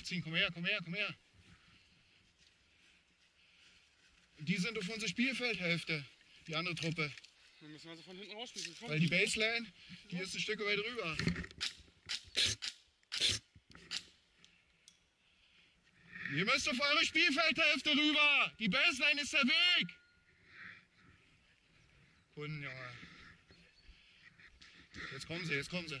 Nachziehen, komm her, komm her, komm her. Die sind auf unserer Spielfeldhälfte, die andere Truppe. Dann müssen wir sie von hinten rausschießen. Weil die Baseline, die ist ein Stück weit rüber. Ihr müsst auf eure Spielfeldhälfte rüber. Die Baseline ist der Weg. Kunden, Junge. Jetzt kommen sie, jetzt kommen sie.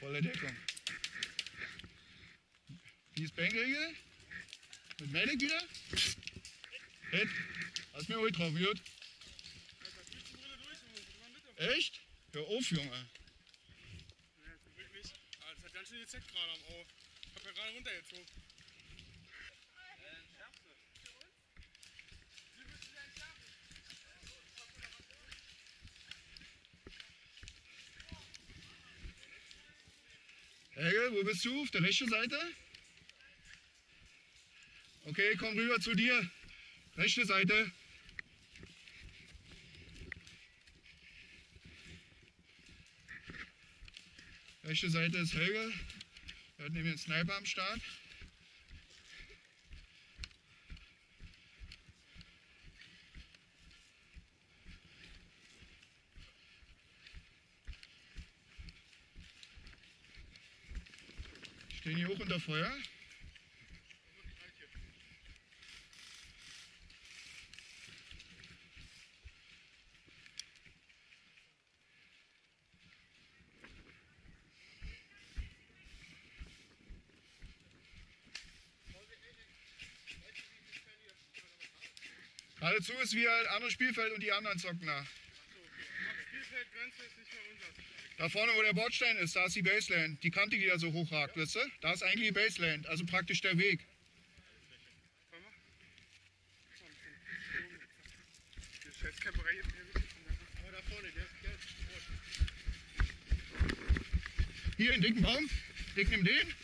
Volle Deckung. Bengregel? Mit Medic wieder? Hit. Hast mir heute drauf, gut? Echt? Hör auf, Junge. Ah, das hat ganz schön gezeckt gerade am Auge. Ich hab ja gerade runtergezogen. Helge, wo bist du? Auf der rechten Seite? Okay, komm rüber zu dir. Rechte Seite. Rechte Seite ist Helge. Er hat nämlich einen Sniper am Start. Stehen hier hoch unter Feuer. Geradezu ist wie ein anderes Spielfeld und die anderen zocken nach. Spielfeldgrenze ist nicht mehr unser. Da vorne, wo der Bordstein ist, da ist die Baseline. Die Kante, die da so hochragt, weißt du? Da ist eigentlich die Baseline, also praktisch der Weg. Hier in dicken Baum. Dick nimm den.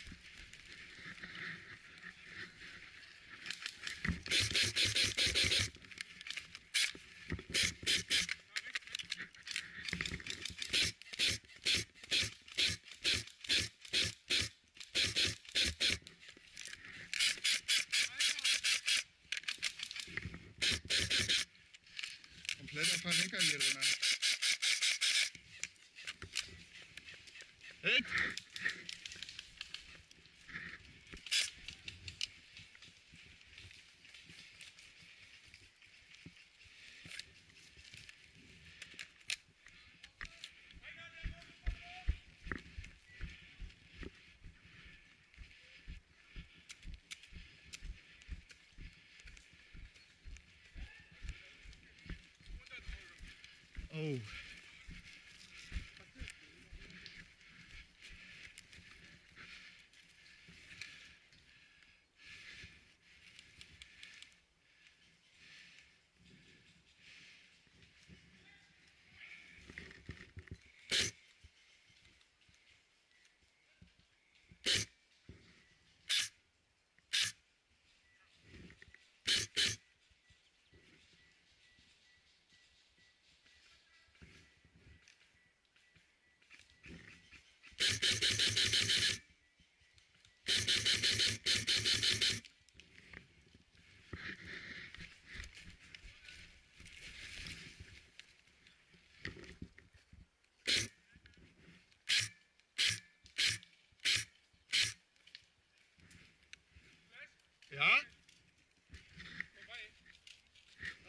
Fazem cadeira! Hit! Ja? vorbei.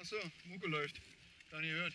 Achso, Mucke läuft. Gar nicht gehört.